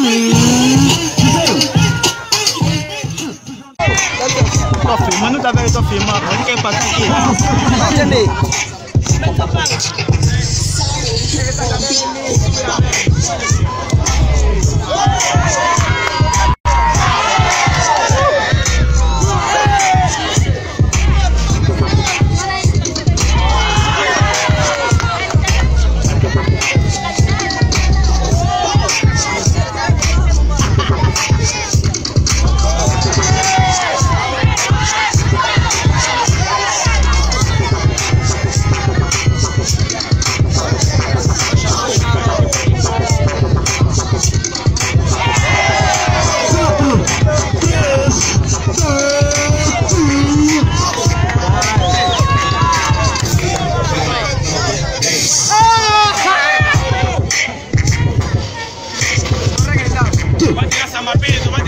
Tô filmando, tá vendo? Tô filmando. Onde que é pra aqui? Entendei. Ele peso, vai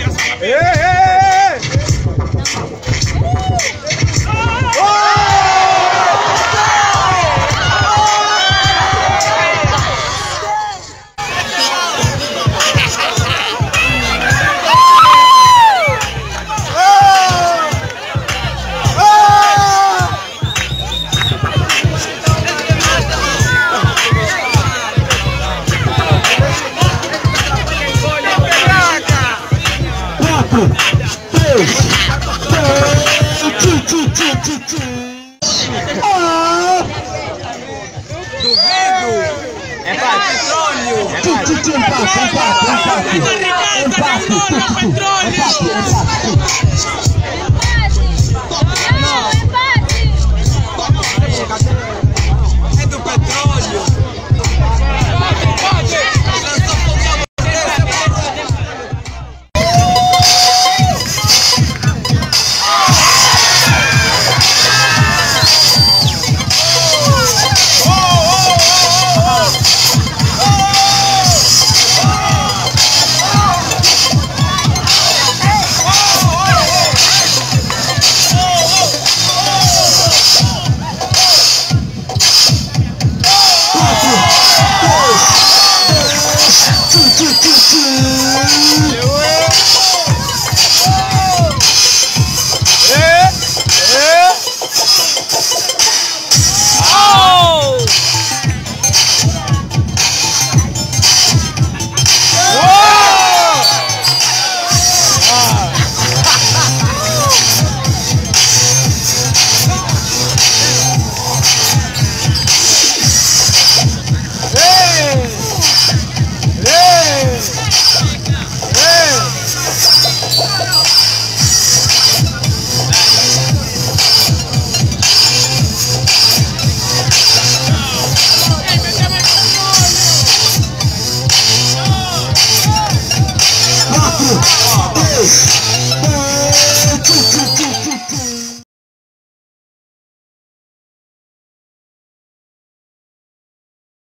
quatro, três, dois, tchu, tchu, tchu, tchu, tchu. Ah, tchu, tchu, tchu, empate, empate, empate, empate, tchu, empate, empate.